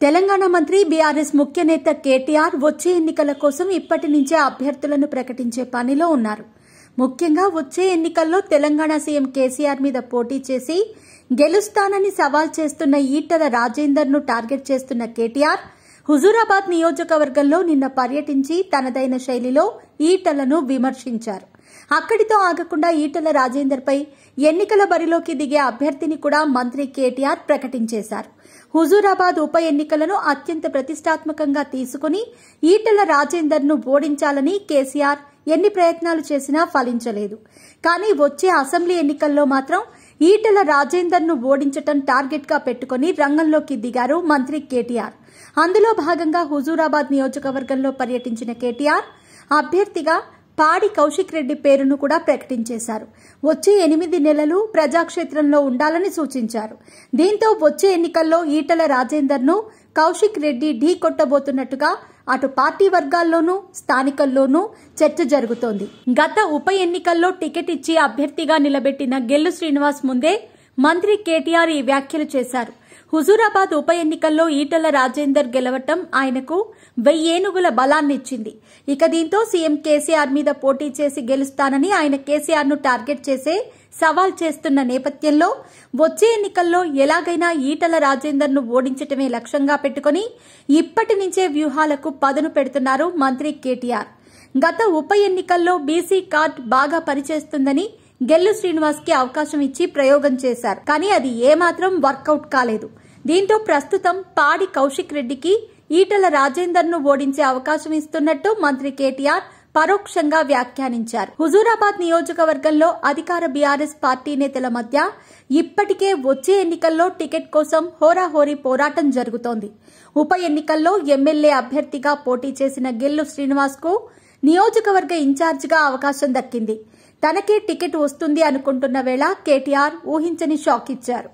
తెలంగాణ మంత్రి బీఆర్ఎస్ ముఖ్య నేత కేటీఆర్ వచ్చే ఎన్నికల కోసం ఇప్పటి నుంచే అభ్యర్థులను ప్రకటించే పనిలో ఉన్నారు. ముఖ్యంగా వచ్చే ఎన్నికల్లో తెలంగాణ సీఎం కేసీఆర్ మీద పోటీ చేసి గెలుస్తానని సవాల్ చేస్తున్న ఈటల రాజేందర్ను టార్గెట్ చేస్తున్న కేటీఆర్ హుజూరాబాద్ నియోజకవర్గంలో నిన్న పర్యటించి తనదైన శైలిలో ఈటలను విమర్శించారు. అక్కడితో ఆగకుండా ఈటల రాజేందర్పై ఎన్నికల బరిలోకి దిగే అభ్యర్థిని కూడా మంత్రి కేటీఆర్ ప్రకటించేశారు. హుజూరాబాద్ ఉప ఎన్నికలను అత్యంత ప్రతిష్టాత్మకంగా తీసుకుని ఈటల రాజేందర్ను ఓడించాలని కేసీఆర్ ఎన్ని ప్రయత్నాలు చేసినా ఫలించలేదు. కానీ వచ్చే అసెంబ్లీ ఎన్నికల్లో మాత్రం ఈటల రాజేందర్ను ఓడించటం టార్గెట్గా పెట్టుకుని రంగంలోకి దిగారు మంత్రి కేటీఆర్. అందులో భాగంగా హుజూరాబాద్ నియోజకవర్గంలో పర్యటించిన కేటీఆర్ అభ్యర్థిగా పాడి కౌశిక్ రెడ్డి పేరును కూడా ప్రకటించేశారు. వచ్చే ఎనిమిది నెలలు ప్రజాక్షేత్రంలో ఉండాలని సూచించారు. దీంతో వచ్చే ఎన్నికల్లో ఈటల రాజేందర్ను కౌశిక్ రెడ్డి ఢీ కొట్టబోతున్నట్టుగా అటు పార్టీ వర్గాల్లోనూ స్థానికల్లోనూ చర్చ జరుగుతోంది. గత ఉప ఎన్నికల్లో టికెట్ ఇచ్చి అభ్యర్థిగా నిలబెట్టిన గెల్లు శ్రీనివాస్ ముందే మంత్రి కేటీఆర్ ఈ వ్యాఖ్యలు చేశారు. హుజూరాబాద్ ఉప ఎన్నికల్లో ఈటల రాజేందర్ గెలవటం ఆయనకు వెయ్యేనుగుల బలాన్నిచ్చింది. ఇక దీంతో సీఎం కేసీఆర్ మీద పోటీ చేసి గెలుస్తానని ఆయన కేసీఆర్ను టార్గెట్ చేసే సవాల్ చేస్తున్న నేపథ్యంలో వచ్చే ఎన్నికల్లో ఎలాగైనా ఈటల రాజేందర్ను ఓడించటమే లక్ష్యంగా పెట్టుకుని ఇప్పటి నుంచే వ్యూహాలకు పదును పెడుతున్నారు మంత్రి కేటీఆర్. గత ఉప ఎన్నికల్లో బీసీ కార్డ్ బాగా పనిచేస్తుందని గెల్లు శ్రీనివాస్కి అవకాశం ఇచ్చి ప్రయోగం చేశారు. కానీ అది ఏమాత్రం వర్కౌట్ కాలేదు. దీంతో ప్రస్తుతం పాడి కౌశిక్ రెడ్డికి ఈటల రాజేందర్ను ఓడించే అవకాశం ఇస్తున్నట్టు మంత్రి కేటీఆర్ పరోక్షంగా వ్యాఖ్యానించారు. హుజూరాబాద్ నియోజకవర్గంలో అధికార బీఆర్ఎస్ పార్టీ నేతల మధ్య ఇప్పటికే వచ్చే ఎన్నికల్లో టికెట్ కోసం హోరాహోరీ పోరాటం జరుగుతోంది. ఉప ఎన్నికల్లో ఎమ్మెల్యే అభ్యర్థిగా పోటీ చేసిన గెల్లు శ్రీనివాస్కు నియోజకవర్గ ఇన్ఛార్జిగా అవకాశం దక్కింది. తనకే టికెట్ వస్తుంది అనుకుంటున్న వేళ కేటీఆర్ ఊహించని షాక్ ఇచ్చారు.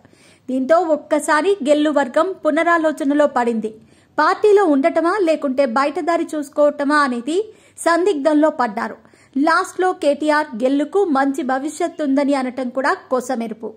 దీంతో ఒక్కసారి గెల్లు వర్గం పునరాలోచనలో పడింది. పార్టీలో ఉండటమా లేకుంటే బయటదారి చూసుకోవటమా అనేది సందిగ్ధంలో పడ్డారు. లాస్ట్లో కేటీఆర్ గెల్లుకు మంచి భవిష్యత్తుందని అనటం కూడా కోసమెరుపు.